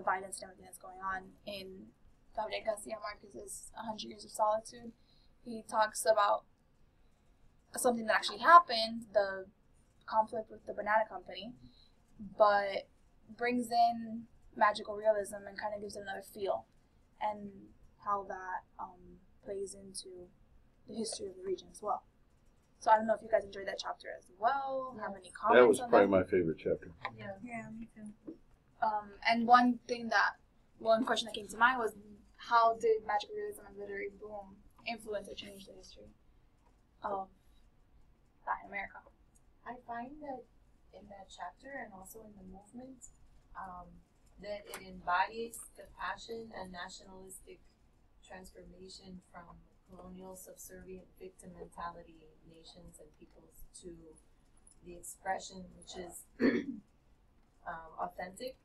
the violence and everything that's going on in Gabriel Garcia Marquez's 100 Years of Solitude. He talks about something that actually happened, the conflict with the banana company, but brings in magical realism and kind of gives it another feel, and how that um, plays into the history of the region as well. So I don't know if you guys enjoyed that chapter as well. Have any comments That was on probably that? my favorite chapter. Yeah. Yeah, me too. Um, and one thing that, one question that came to mind was, how did magical realism and literary boom influence or change the history of Latin America? I find that in that chapter and also in the movement, um, that it embodies the passion and nationalistic transformation from colonial subservient victim mentality nations and peoples to the expression which is um, authentic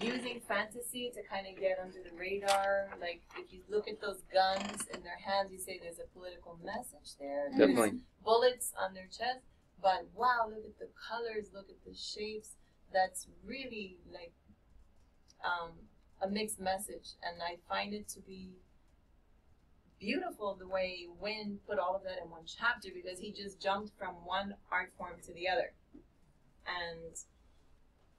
using fantasy to kind of get under the radar. Like if you look at those guns in their hands you say there's a political message there. There's Definitely. bullets on their chest but wow look at the colors look at the shapes. That's really like um, a mixed message and i find it to be beautiful the way Winn put all of that in one chapter because he just jumped from one art form to the other. And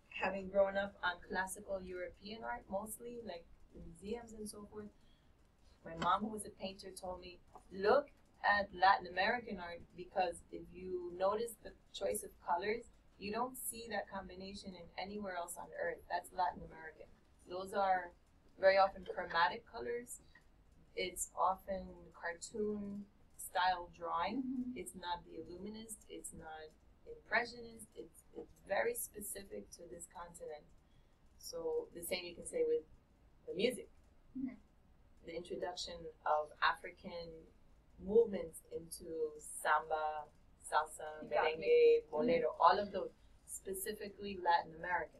having grown up on classical european art mostly like the museums and so forth my mom who was a painter told me look at latin american art because if you notice the choice of colors you don't see that combination in anywhere else on earth. That's Latin American. Those are very often chromatic colors. It's often cartoon style drawing. Mm-hmm. It's not the illuminist. It's not impressionist. It's it's very specific to this continent. So the same you can say with the music. Mhm. The introduction of African movements into samba, salsa, You got merengue, bolero, all of those specifically Latin American.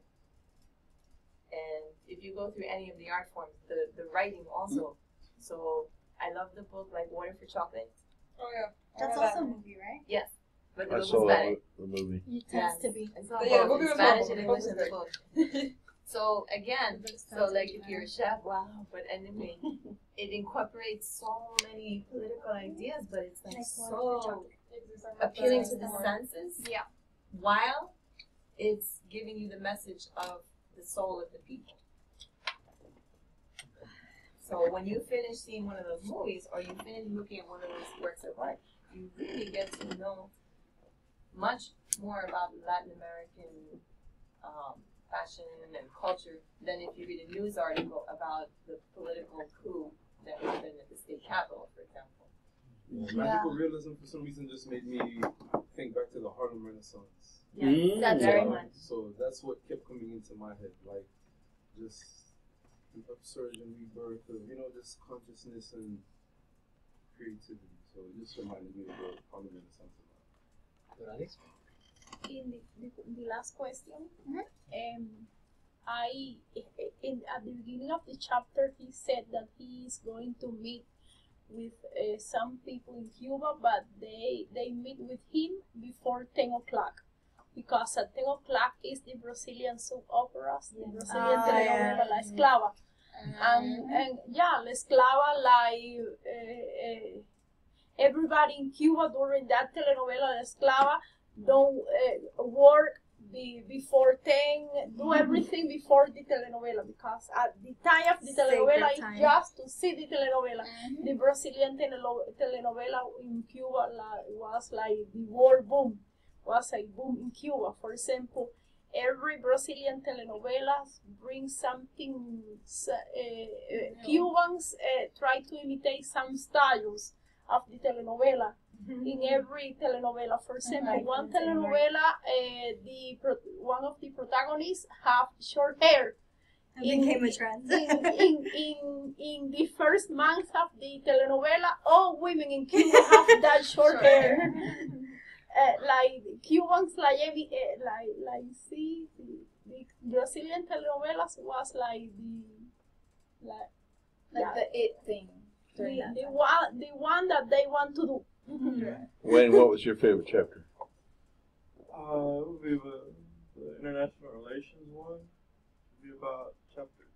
And if you go through any of the art forms, the, the writing also. So I love the book like Water for Chocolate. Oh yeah. That's I remember also a movie, right? Yes. But the I book saw was Spanish. the movie. It Yes. tends to be. I saw yeah, both movie in was Spanish well, and English in the book. So again, so like like if you're a chef, wow, but anyway, it incorporates so many political ideas, but it's like Like so appealing to the senses. Yeah. While it's giving you the message of the soul of the people. So when you finish seeing one of those movies or you finish looking at one of those works of art, you really get to know much more about Latin American um, fashion and culture than if you read a news article about the political coup that happened at the state capitol, for example. Yeah, magical realism for some reason just made me think back to the Harlem Renaissance. Yeah, Mm. that's Yeah, very much. So that's what kept coming into my head, like just the upsurge and rebirth of you know just consciousness and creativity. So it just reminded me of the Harlem Renaissance a lot. in the, the, the last question, Mhm. um, I in at the beginning of the chapter he said that he is going to meet with uh, some people in Cuba, but they they meet with him before ten o'clock because at ten o'clock is the Brazilian soap operas, the Brazilian Ah, telenovela yeah. La Esclava, and and yeah, La Esclava like. Uh, uh, Everybody in Cuba during that telenovela La Esclava don't uh, work be, before 10, do everything before the telenovela because at the time of the telenovela is just to see the telenovela. The Brazilian telenovela in Cuba la, was like the world boom, was a boom in Cuba. For example, every Brazilian telenovela brings something, uh, uh, Cubans uh, try to imitate some styles of the telenovela in every telenovela. For example, Right, one telenovela, uh, the pro- one of the protagonists have short hair. It In- became a trend. In, in, in, in the first month of the telenovela, all women in Cuba have that short Short hair. Uh, like Cubans, like every, uh, like like see the, the Brazilian telenovelas was like the like like yeah, the it thing. The, the one the one that they want to do. Wayne, what was your favorite chapter? Uh, it would be the, the international relations one. It would be about chapter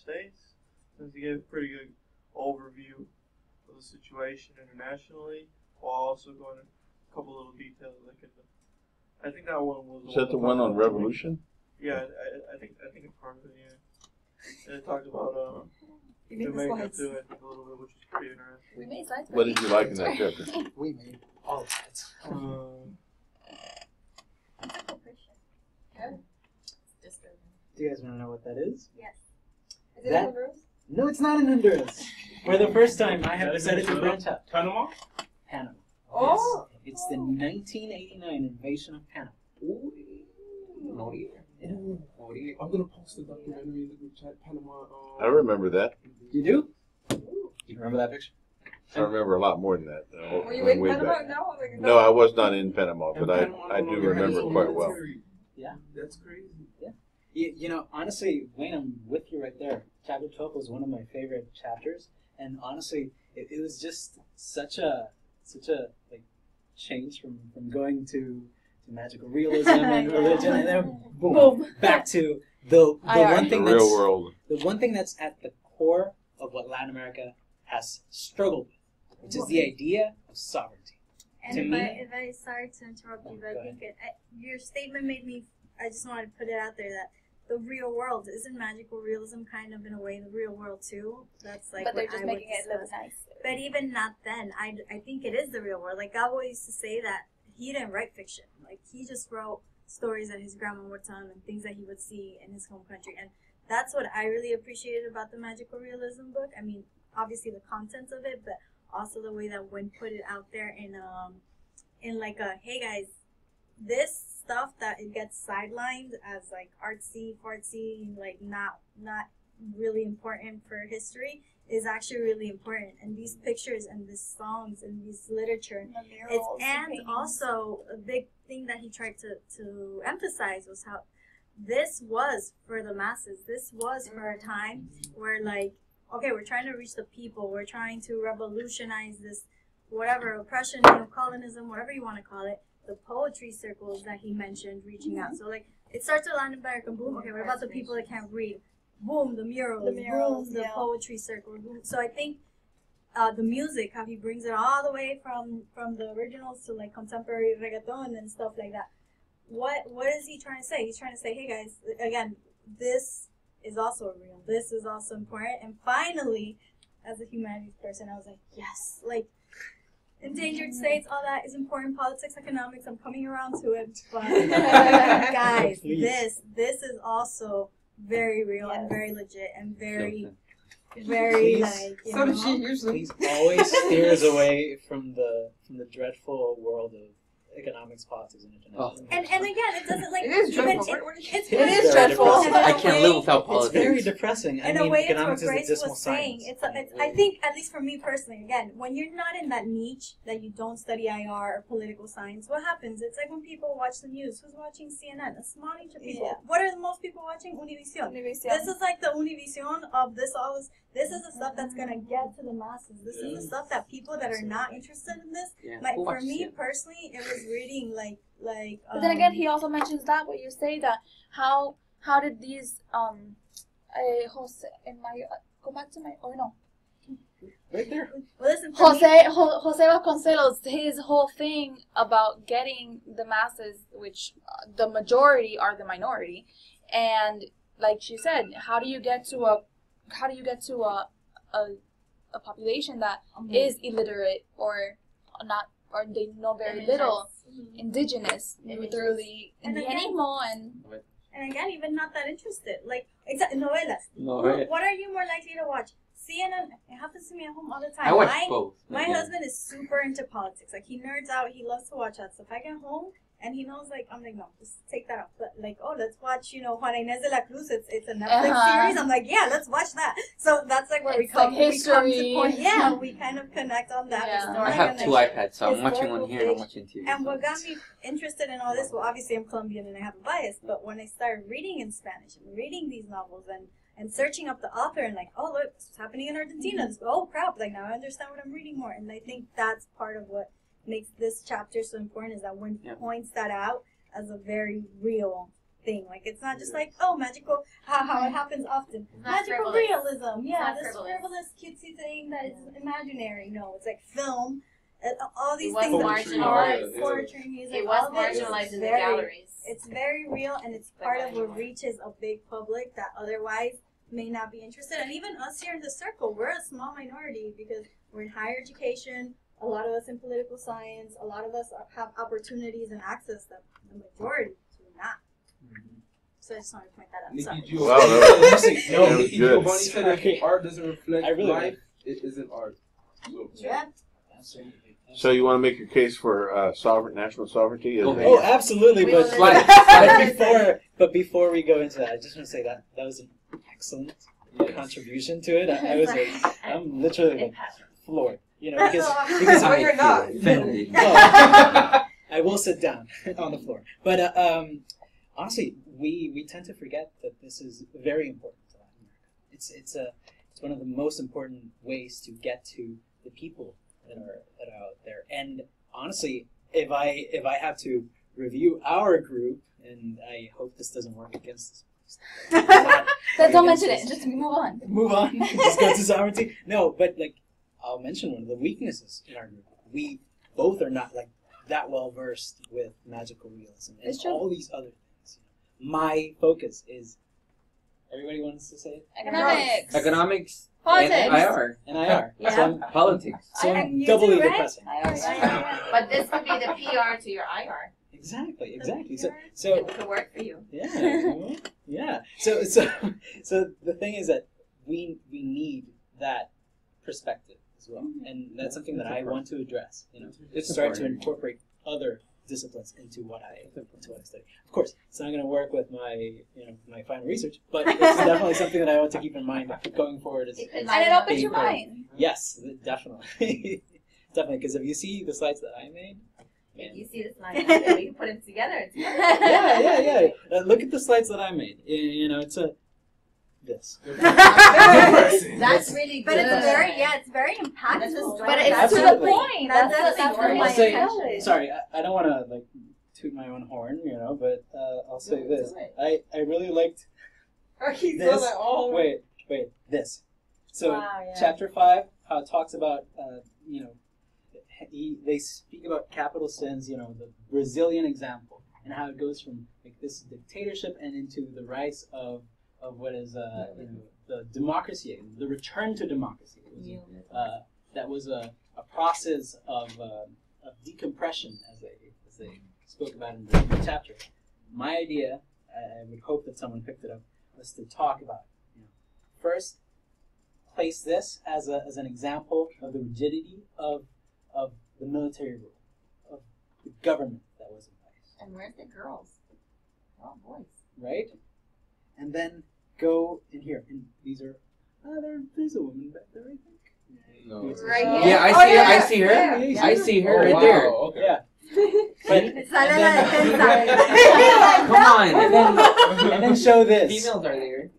States, since he gave a pretty good overview of the situation internationally, while also going into a couple little details. Like in the, I think that one was. Is that the one on revolution? Yeah, I, I think I think it's part of it. Yeah, and it talked about uh, You made the Jamaica slides. too. I think a little bit, which is pretty interesting. We made slides. What did you like in that chapter? We made all of it. Um, Just Do you guys want to know what that is? Yes. Is it That- in Honduras? No, it's not in Honduras. For the first time, I have decided to branch out. Panama? Panama. Oh. Yes. It's the 1989 invasion of Panama. No idea. No idea. I'm gonna post the documentary in the group chat. Panama. Um, I remember that. You do? You remember that picture? I remember a lot more than that. uh, Were you in Panama? No. Like, No, I was not in Panama, but I, Panama I no do remember a quite well. Yeah. That's crazy. You, you know, honestly, Wayne, I'm with you right there. Chapter 12 was one of my favorite chapters, and honestly, it, it was just such a such a like change from, from going to, to magical realism and religion, and then boom, Boom. back to the the IR. one The thing real that's world. the one thing that's at the core of what Latin America has struggled with, which is the idea of sovereignty. And To if me- I, if I sorry to interrupt you, but I think it, I, your statement made me. I just wanted to put it out there that the real world isn't magical realism kind of in a way the real world too. That's like but they're just I making it look nice. But even not then, I, I think it is the real world. Like Gabo used to say that he didn't write fiction. Like he just wrote stories that his grandma would tell him and things that he would see in his home country. And that's what I really appreciated about the magical realism book. I mean, obviously the contents of it, but also the way that Winn put it out there in um in like a hey guys, this stuff that it gets sidelined as like artsy fartsy like not not really important for history is actually really important. And these pictures and these songs and these literature murals, the and also a big thing that he tried to, to emphasize was how this was for the masses. This was for a time where like okay we're trying to reach the people. We're trying to revolutionize this whatever oppression neocolonism whatever you want to call it the poetry circles that he mentioned reaching out. Mm-hmm. So like it starts with Latin American boom. Okay what about the people that can't read boom the murals, The murals, boom the yeah. poetry circle boom. so I think uh, the music, how he brings it all the way from from the originals to like contemporary reggaeton and stuff like that. What what is he trying to say? He's trying to say, hey guys, again, this is also real. This is also important. And finally, as a humanities person, I was like, yes, like endangered states, all that is important. Politics, economics. I'm coming around to it, but guys, Please. this this is also very real and very legit and very Something. very Please. like you So know. does she usually. Please always steers away from the from the dreadful world of economics, politics, and international. Oh. And and again, it doesn't like It is dreadful. it- What- what is- it's It very is dreadful. and in I a can't live without politics. It's very depressing. I In a mean, way, it's what economics is the Grace dismal was saying. science. It's, a, it's I think at least for me personally, again, when you're not in that niche that you don't study IR or political science, what happens? It's like when people watch the news. Who's watching CNN? A small niche of people. Yeah. What are the most people watching? Univision. Univision. This is like the Univision of this all this. This is the stuff that's gonna mm-hmm. get to the masses. This is the mm. stuff that people that are not interested in this. Yeah. Like for me personally, it was reading like like. But then again, um, he also mentions that what you say that how how did these um, uh, Jose in my uh, go back to my oh no Right there. Well, listen, for me- Jose Jo- Jose Vasconcelos his whole thing about getting the masses, which uh, the majority are the minority, and like she said, how do you get to a how do you get to a a, a population that is illiterate or not or they know very little Mhm. indigenous Images. through the And again- indianismo and and again, even not that interested. Like, exa- novelas. No, What, I, what are you more likely to watch? CNN. It happens to me at home all the time. I watch my, both. my Yeah. husband is super into politics. Like, he nerds out. He loves to watch that stuff. I get home and he knows, like, I'm like, no, just take that out. But, like, oh, let's watch, you know, Juana Inés de la Cruz. It's, it's a Netflix Uh-huh. series. I'm like, yeah, let's watch that. So that's like where we It's come, like we come to history. point. Yeah, we kind of connect on that. Yeah. historic I have and two then- iPads, so I'm watching one historical here and I'm fiction. watching TV. and so what got me interested in all this, well, obviously I'm Colombian and I have a bias, but when I started reading in Spanish and reading these novels and, and searching up the author and like, oh, look, this is happening in Argentina. This, oh, crap. Like, now I understand what I'm reading more. And I think that's part of what makes this chapter so important is that when Yeah. points that out as a very real thing. Like it's not just like oh magical how, how it happens often. Magical frivolous. realism, yeah, not this frivolous. frivolous cutesy thing that is imaginary. No, it's like film. all these things, that marginalized. art, poetry, music, It was all of it is marginalized in the very- galleries. It's very real, and it's part of what reaches a big public that otherwise may not be interested. And even us here in the circle, we're a small minority because we're in higher education. A lot of us in political science. A lot of us have opportunities and access that the majority do not. So I just want to point that out. Nikki Sorry. Wow, that was- Honestly, no, Nikki good. Giovanni said that if art doesn't reflect I really life, it isn't art. So, Yeah. So you want to make your case for uh, sovereign national sovereignty? as Okay. a- Oh, absolutely. We But, will- Slide, but before, but before we go into that, I just want to say that that was an excellent yes. contribution to it. I, I was like, I'm literally like floored, you know, because Oh, because I I, feel offended. No. I will sit down on the floor. But uh, um, honestly, we we tend to forget that this is very important to Latin America. It's it's a it's one of the most important ways to get to the people that are that are out there. And honestly, if I if I have to review our group, and I hope this doesn't work against us. Then don't mention it. Just move on. Move on. Just go to sovereignty. No, but like I'll mention one of the weaknesses in our group. We both are not like that well versed with magical realism and It's true. all these other things. My focus is everybody wants to say it? Economics. Economics Politics. and IR. and IR. Yeah. So I'm, Politics. so I'm And you doubly too, right? depressing. But this could be the PR to your IR. Exactly, exactly. So so It could work for you. Yeah, yeah. So, so, so the thing is that we we need that perspective as well, and that's something that I want to address. You know, It's start to incorporate other disciplines into what I into what I study. Of course, it's not going to work with my you know my final research, but it's definitely something that I want to keep in mind going forward. As, It as And it opens your mind. Yes, definitely, definitely. Because if you see the slides that I made, If you see this line, then we can put them together. It's yeah, yeah, yeah. Uh, look at the slides that I made. Y- You know, it's a this. That's really good. But good. it's very yeah, it's very impactful. just- But it's Absolutely. to the point. That's- That's, that's that's, the what I'll say- Sorry, I, I don't want to like toot my own horn, you know, but uh, I'll say this. I, I really liked He's This- all oh. wait wait this. So Wow, yeah. chapter five, how it talks about uh, you know he, they speak about capital sins, you know, the Brazilian example, and how it goes from like this dictatorship and into the rise of of what is uh, you know, the democracy, the return to democracy. Was a- uh, that was a, a process of, uh, of decompression, as they, as they spoke about in the chapter. My idea, I I would hope that someone picked it up, was to talk about, you know, first, place this as, a, as an example of the rigidity of, of the military rule, of the government that was in place And where's the girls? Oh, boys. right? And then go in here. And these are, uh, there, there's a woman back there, I think. No. Right Oh, here. Yeah, I Oh, see. yeah, I see her. yeah, yeah. I see her Oh, right wow, there. Okay. Yeah. But, and then- Come on. And then, and then show this. Females are there.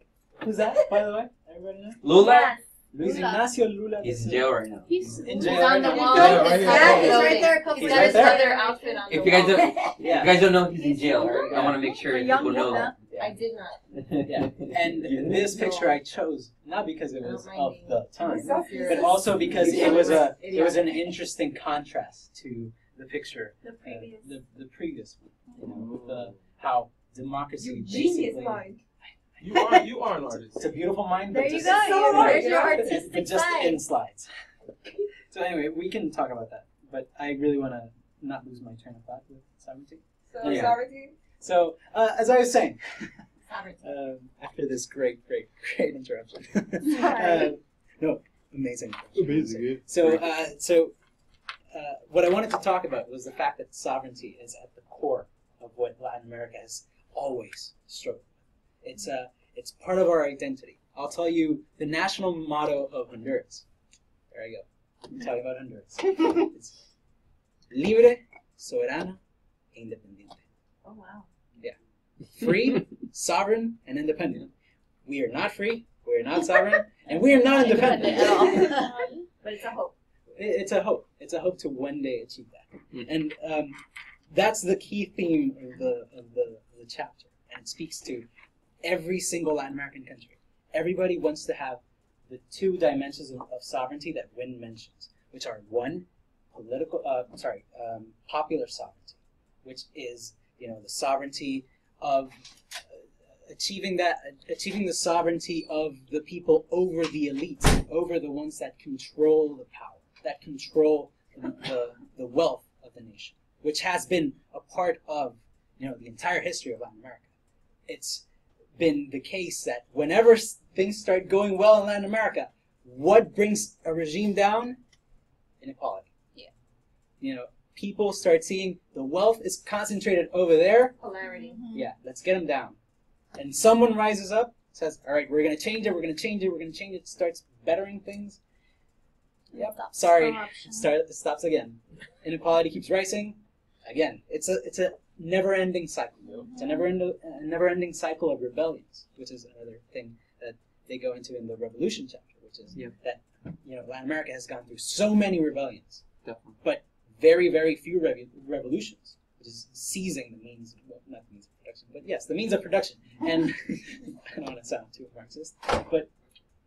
Who's that, by the way? Everybody know? Lula Luis Lula. Ignacio Lula. is in jail right now. He's In He's jail. on the wall. now. Yeah, right. Yeah, he's right there. He's He's got right his there. other outfit on If the you guys wall. don't, Yeah. you guys don't know he's in jail. Lula. I want to make sure A people know Lula. That. I did not. Yeah. And this picture I chose not because it was of the time, but also because it was a it was an interesting contrast to the picture, The uh, previous. the the previous one. You know, with the how democracy You genius basically. mind. You are you are an artist. It's a beautiful mind, There but you just, go. so you- There's hard. your but just side. in slides. So anyway, we can talk about that, but I really want to not lose my train of thought with sovereignty. So Yeah. sovereignty. So uh, as I was saying, um, after this great, great, great interruption, uh, no, amazing. Amazing, yeah. So, uh, so uh, what I wanted to talk about was the fact that sovereignty is at the core of what Latin America has always struggled with. It's uh, it's part of our identity. I'll tell you the national motto of Honduras. There I go. I'm talking about Honduras. It's libre, soberana, e independiente. Oh, wow. Yeah. Free, sovereign, and independent. We are not free. We are not sovereign, and we are not independent. at all. but it's a hope. It's a hope. It's a hope to one day achieve that, Mm. and um, that's the key theme of the of the, of the chapter. and it speaks to every single Latin American country. Everybody wants to have the two dimensions of, of sovereignty that Winn mentions, which are one, political, uh, sorry, um, popular sovereignty, which is you know the sovereignty of uh, achieving that achieving the sovereignty of the people over the elites, over the ones that control the power, that control the, the, the wealth of the nation, which has been a part of you know the entire history of Latin America. It's been the case that whenever things start going well in Latin America, what brings a regime down? Inequality. Yeah. You know, people start seeing the wealth is concentrated over there. Polarity. Mm-hmm. Yeah, let's get them down. And someone rises up, says, "All right, we're going to change it. We're going to change it. We're going to change it." Starts bettering things. Yep. Stops Sorry. Corruption. Start. It stops again. Inequality keeps rising. Again, it's a it's a never-ending cycle. It's a mm-hmm. never-ending a never-ending cycle of rebellions, which is another thing that they go into in the revolution chapter, which is Yeah. that you know Latin America has gone through so many rebellions, Definitely. but very very few rev- revolutions, which is seizing the means, well, not the means of production, but yes, the means of production. And I don't want to sound too Marxist, but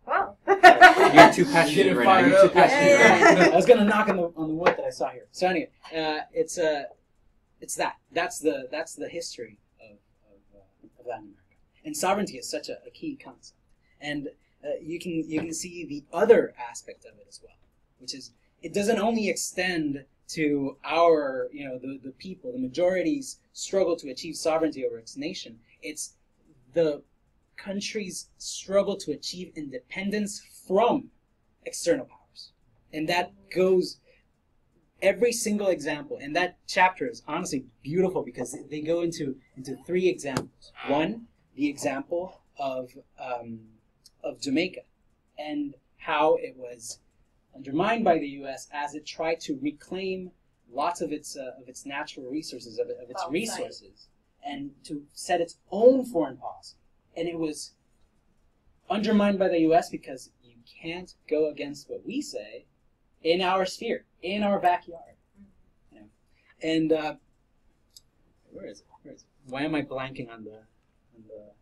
Wow. You're too passionate Getting right now. You're too up. passionate. Yeah. I was gonna knock on the on the wood that I saw here. So anyway, uh, it's uh, it's that. That's the that's the history of of, uh, of Latin America. And sovereignty is such a, a key concept. And uh, you can you can see the other aspect of it as well, which is it doesn't only extend to our you know the the people, the majority's struggle to achieve sovereignty over its nation. It's the country's struggle to achieve independence from external powers. And that goes every single example. And that chapter is honestly beautiful because they go into into three examples. One, the example of um, of Jamaica and how it was undermined by the U.S. as it tried to reclaim lots of its uh, of its natural resources of, of its Bauxite. resources and to set its own foreign policy. And it was undermined by the U.S. because you can't go against what we say in our sphere, in our backyard. You know? And uh, where is it? Where is it? Why am I blanking on the on the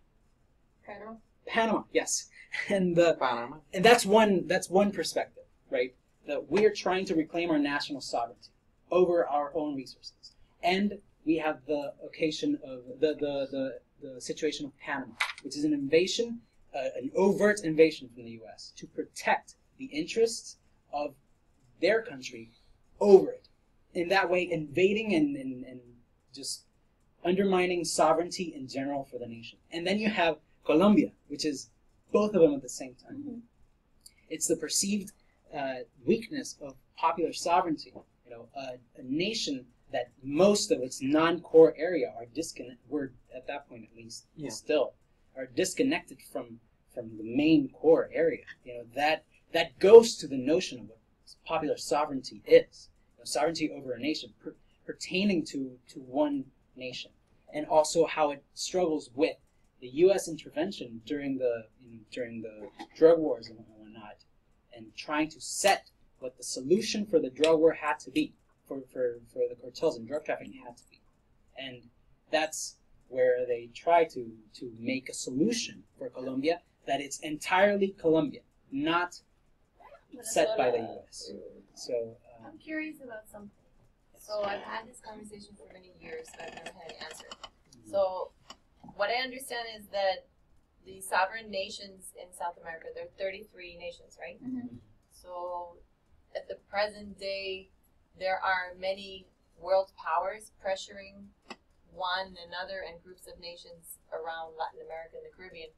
Panama. Panama? Yes, and the Panama. and that's one that's one perspective, right? That we're trying to reclaim our national sovereignty over our own resources, and we have the occasion of the the the, the situation of Panama, which is an invasion, uh, an overt invasion from the U.S. to protect the interests of their country over it. In that way, invading and, and, and just undermining sovereignty in general for the nation. And then you have Colombia, which is both of them at the same time. It's the perceived uh, weakness of popular sovereignty. You know, a, a nation that most of its non-core area are disconnected. Were at that point at least Yeah. still are disconnected from from the main core area. You know that that goes to the notion of what popular sovereignty is. You know, sovereignty over a nation per, pertaining to to one nation, and also how it struggles with the U.S. intervention during the in, during the drug wars and whatnot, and trying to set what the solution for the drug war had to be for, for, for the cartels and drug trafficking had to be. And that's where they try to, to make a solution for Colombia that it's entirely Colombian, not set by the U.S. So, um, I'm curious about something. So I've had this conversation for many years, but I've never had an answer. So what I understand is that the sovereign nations in South America, there are 33 nations, right? Mhm. So at the present day, there are many world powers pressuring one another and groups of nations around Latin America and the Caribbean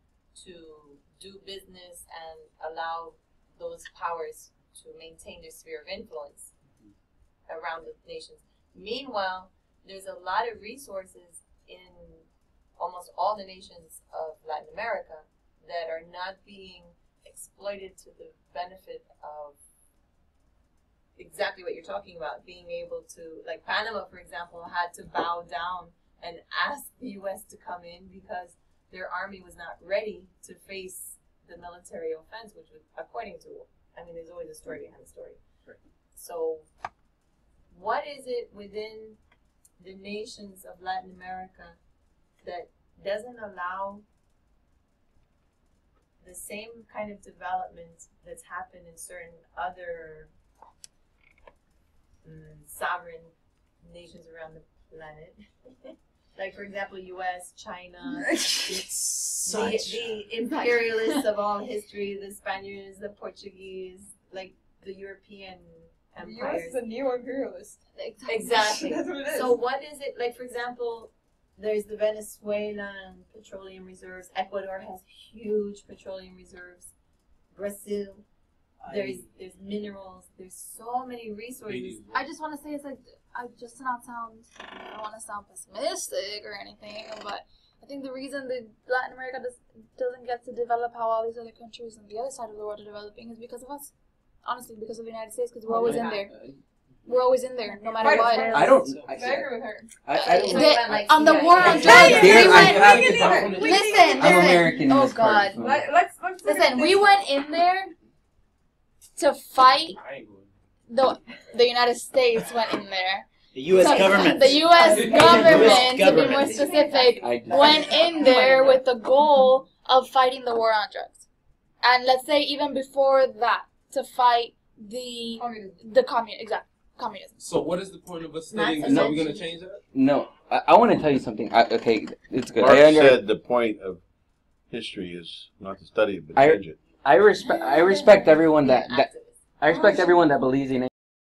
to do business and allow those powers to maintain their sphere of influence around the nations. Meanwhile, there's a lot of resources in almost all the nations of Latin America that are not being exploited to the benefit of exactly what you're talking about being able to like panama for example had to bow down and ask the us to come in because their army was not ready to face the military offense which was according to i mean there's always a story behind the story Right. so what is it within the nations of latin america that doesn't allow the same kind of development that's happened in certain other mm, sovereign nations around the planet. like, for example, U.S., China, the, Such. the imperialists of all history, the Spaniards, the Portuguese, like the European The U.S. empires. is a neo imperialist. Exactly. That's what it is. So what is it like? For example, there's the Venezuelan petroleum reserves. Ecuador has huge petroleum reserves. Brazil, there's there's minerals. There's so many resources. I just want to say it's like I just to not sound I don't want to sound pessimistic or anything, but I think the reason that Latin America does, doesn't get to develop how all these other countries on the other side of the world are developing is because of us. Honestly, because of the United States, because we're always in there. We're always in there, no matter what. I don't. I I, agree with her. I, I don't. The- on the war on drugs, There, we I went. have we to can come either- from the- we Listen, I'm. American Oh this part, God. so- Let, let's let's Listen, we went in there to fight. I ain't going. The the United States went in there. The U.S. So, government. The U.S. US government, to be more specific, went in there with the goal of fighting the war on drugs, and let's say even before that, to fight the Communism. the commun exact communism. So what is the point of us studying to this? Are we gonna change that? no, I, I want to tell you something. I, okay, it's good. Marx I, under, said the point of history is not to study it, but I- change it. I respect. I respect everyone that, that I respect everyone that believes in